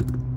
you